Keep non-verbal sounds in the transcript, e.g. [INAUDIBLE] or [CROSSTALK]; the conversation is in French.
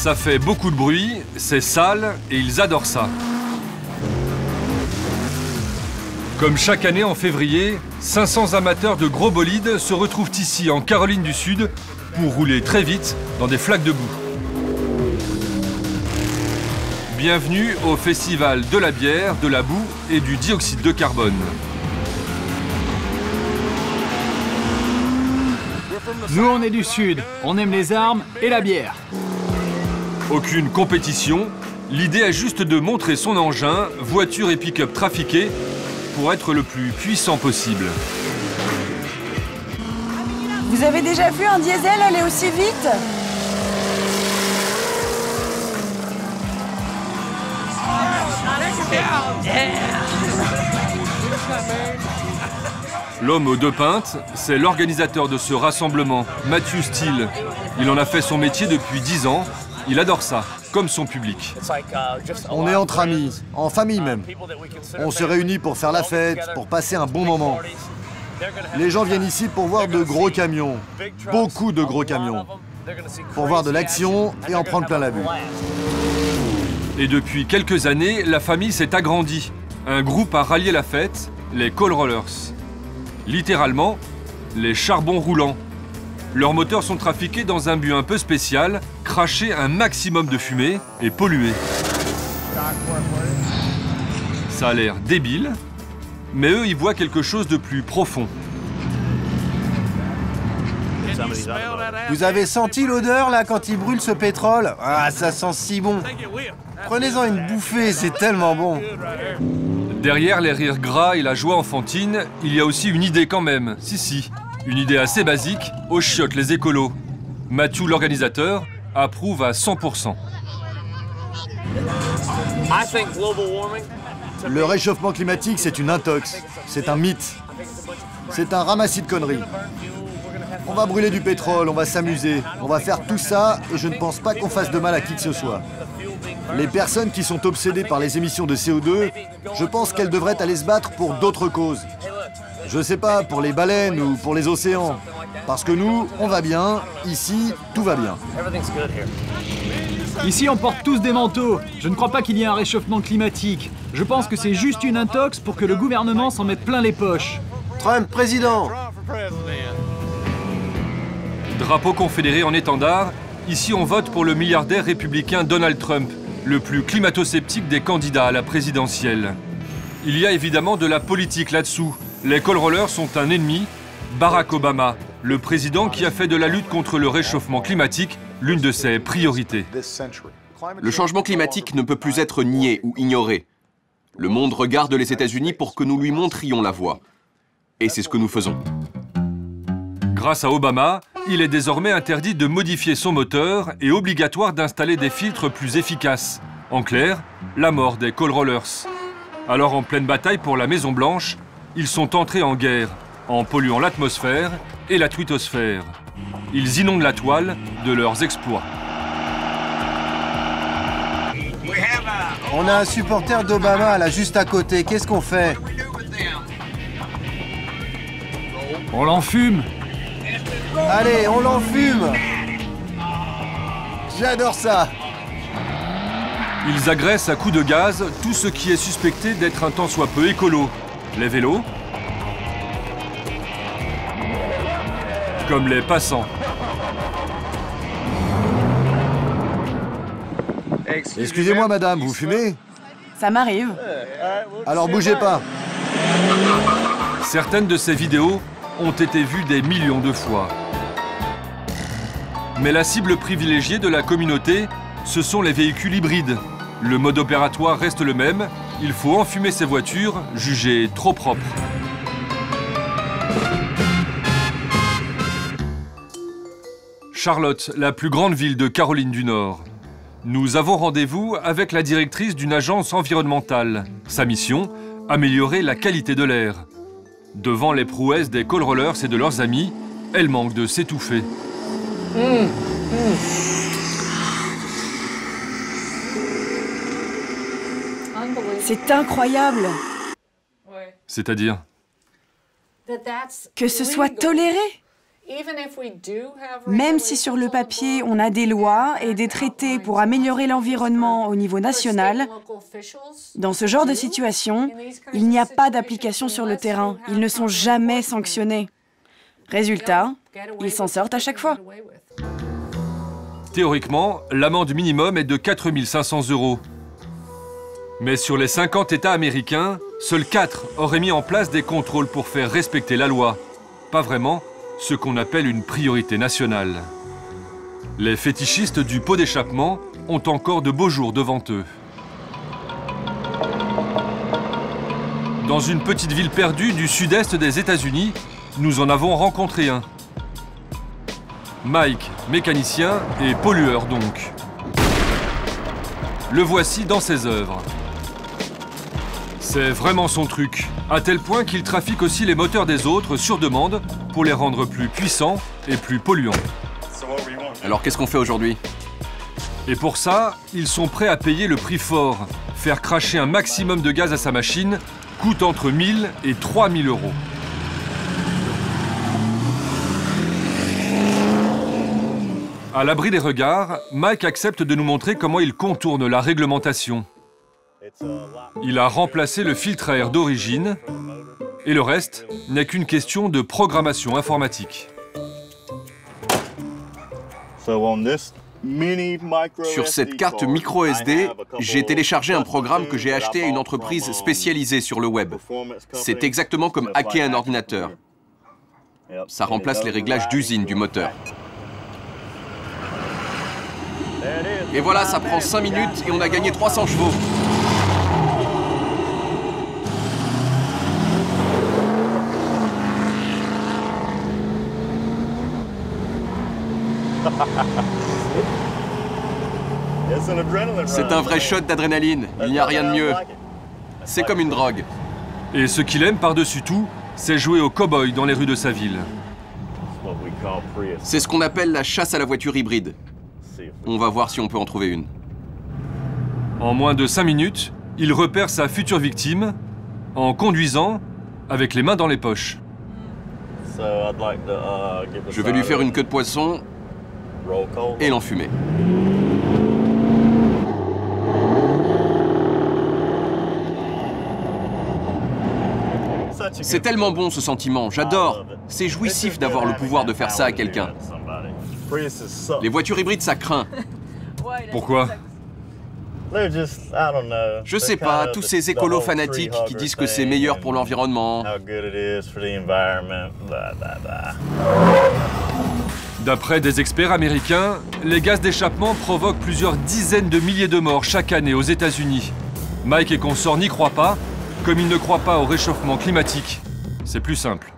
Ça fait beaucoup de bruit, c'est sale et ils adorent ça. Comme chaque année en février, 500 amateurs de gros bolides se retrouvent ici en Caroline du Sud pour rouler très vite dans des flaques de boue. Bienvenue au festival de la bière, de la boue et du dioxyde de carbone. Nous, on est du Sud. On aime les armes et la bière. Aucune compétition, l'idée est juste de montrer son engin, voiture et pick-up trafiqués, pour être le plus puissant possible. Vous avez déjà vu un diesel aller aussi vite? L'homme aux deux pintes, c'est l'organisateur de ce rassemblement, Matthew Steele. Il en a fait son métier depuis 10 ans. Il adore ça, comme son public. On est entre amis, en famille même. On se réunit pour faire la fête, pour passer un bon moment. Les gens viennent ici pour voir de gros camions, beaucoup de gros camions, pour voir de l'action et en prendre plein la vue. Et depuis quelques années, la famille s'est agrandie. Un groupe a rallié la fête, les Coal Rollers. Littéralement, les charbons roulants. Leurs moteurs sont trafiqués dans un but un peu spécial, cracher un maximum de fumée et polluer. Ça a l'air débile, mais eux y voient quelque chose de plus profond. Vous avez senti l'odeur là quand il brûle ce pétrole? Ah, ça sent si bon. Prenez-en une bouffée, c'est tellement bon. Derrière les rires gras et la joie enfantine, il y a aussi une idée quand même. Si, si. Une idée assez basique, aux chiottes les écolos. Mathieu, l'organisateur, approuve à 100%. Le réchauffement climatique, c'est une intox. C'est un mythe. C'est un ramassis de conneries. On va brûler du pétrole, on va s'amuser, on va faire tout ça et je ne pense pas qu'on fasse de mal à qui que ce soit. Les personnes qui sont obsédées par les émissions de CO2, je pense qu'elles devraient aller se battre pour d'autres causes. Je sais pas, pour les baleines ou pour les océans. Parce que nous, on va bien, ici, tout va bien. Ici, on porte tous des manteaux. Je ne crois pas qu'il y ait un réchauffement climatique. Je pense que c'est juste une intox pour que le gouvernement s'en mette plein les poches. Trump, président Drapeau confédéré en étendard, ici on vote pour le milliardaire républicain Donald Trump, le plus climato-sceptique des candidats à la présidentielle. Il y a évidemment de la politique là-dessous. Les rollers sont un ennemi. Barack Obama, le président qui a fait de la lutte contre le réchauffement climatique l'une de ses priorités. Le changement climatique ne peut plus être nié ou ignoré. Le monde regarde les États-Unis pour que nous lui montrions la voie. Et c'est ce que nous faisons. Grâce à Obama, il est désormais interdit de modifier son moteur et obligatoire d'installer des filtres plus efficaces. En clair, la mort des coal rollers. Alors en pleine bataille pour la Maison Blanche, ils sont entrés en guerre, en polluant l'atmosphère et la twittosphère. Ils inondent la toile de leurs exploits. On a un supporter d'Obama là juste à côté, qu'est-ce qu'on fait? On l'enfume. Allez, on l'enfume J'adore ça Ils agressent à coups de gaz tout ce qui est suspecté d'être un tant soit peu écolo. Les vélos, comme les passants. Excusez-moi madame, vous fumez Ça m'arrive. Alors bougez pas. Certaines de ces vidéos ont été vues des millions de fois. Mais la cible privilégiée de la communauté, ce sont les véhicules hybrides. Le mode opératoire reste le même, il faut enfumer ces voitures jugées trop propres. Charlotte, la plus grande ville de Caroline du Nord. Nous avons rendez-vous avec la directrice d'une agence environnementale. Sa mission Améliorer la qualité de l'air. Devant les prouesses des call rollers et de leurs amis, elle manque de s'étouffer. C'est incroyable C'est-à-dire? Que ce soit toléré. Même si sur le papier on a des lois et des traités pour améliorer l'environnement au niveau national, dans ce genre de situation, il n'y a pas d'application sur le terrain. Ils ne sont jamais sanctionnés. Résultat, ils s'en sortent à chaque fois. Théoriquement, l'amende minimum est de 4500 euros. Mais sur les 50 États américains, seuls 4 auraient mis en place des contrôles pour faire respecter la loi. Pas vraiment ce qu'on appelle une priorité nationale. Les fétichistes du pot d'échappement ont encore de beaux jours devant eux. Dans une petite ville perdue du sud-est des États-Unis, nous en avons rencontré un. Mike, mécanicien et pollueur donc. Le voici dans ses œuvres. C'est vraiment son truc, à tel point qu'il trafique aussi les moteurs des autres sur demande pour les rendre plus puissants et plus polluants. Alors qu'est-ce qu'on fait aujourd'hui? Et pour ça, ils sont prêts à payer le prix fort. Faire cracher un maximum de gaz à sa machine coûte entre 1000 et 3000 euros. À l'abri des regards, Mike accepte de nous montrer comment il contourne la réglementation. Il a remplacé le filtre à air d'origine et le reste n'est qu'une question de programmation informatique. Sur cette carte micro SD, j'ai téléchargé un programme que j'ai acheté à une entreprise spécialisée sur le web. C'est exactement comme hacker un ordinateur. Ça remplace les réglages d'usine du moteur. Et voilà, ça prend 5 minutes et on a gagné 300 chevaux. C'est un vrai shot d'adrénaline, il n'y a rien de mieux. C'est comme une drogue. Et ce qu'il aime par-dessus tout, c'est jouer au cow-boy dans les rues de sa ville. C'est ce qu'on appelle la chasse à la voiture hybride. On va voir si on peut en trouver une. En moins de 5 minutes, il repère sa future victime en conduisant avec les mains dans les poches. Je vais lui faire une queue de poisson et l'enfumer. C'est tellement bon ce sentiment, j'adore. C'est jouissif d'avoir le pouvoir de faire ça à quelqu'un. Les voitures hybrides, ça craint. [LAUGHS] Pourquoi Je sais pas, tous ces écolos fanatiques qui disent que c'est meilleur pour l'environnement. D'après des experts américains, les gaz d'échappement provoquent plusieurs dizaines de milliers de morts chaque année aux États-Unis. Mike et consorts n'y croient pas, comme ils ne croient pas au réchauffement climatique. C'est plus simple.